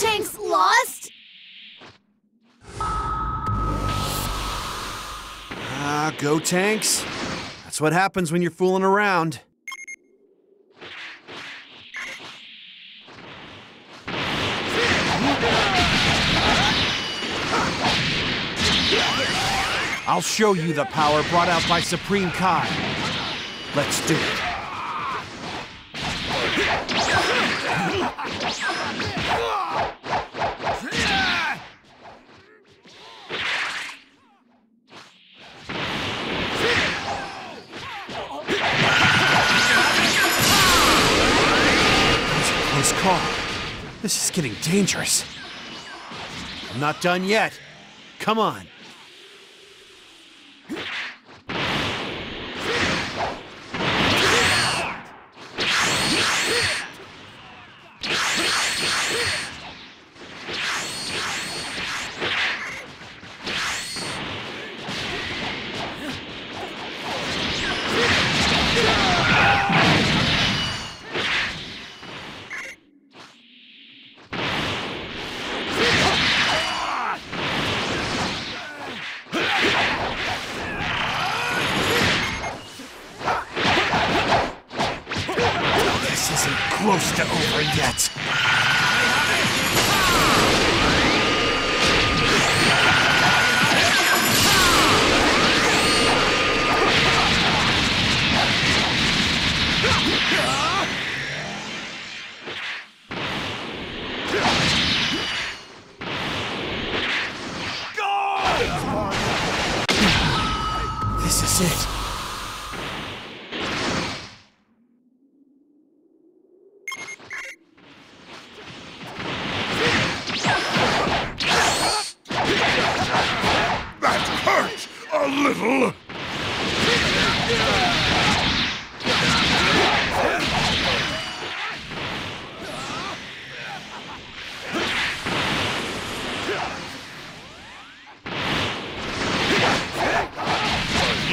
tank's lost? Ah, uh, Gotenks. That's what happens when you're fooling around. I'll show you the power brought out by Supreme Kai. Let's do it. This is getting dangerous. I'm not done yet. Come on. Close to over yet. This is it. little!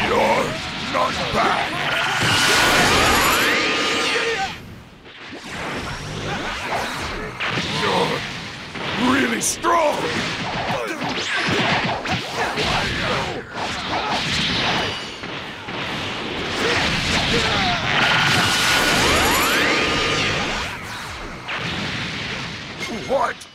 You're not! You're really strong! Report!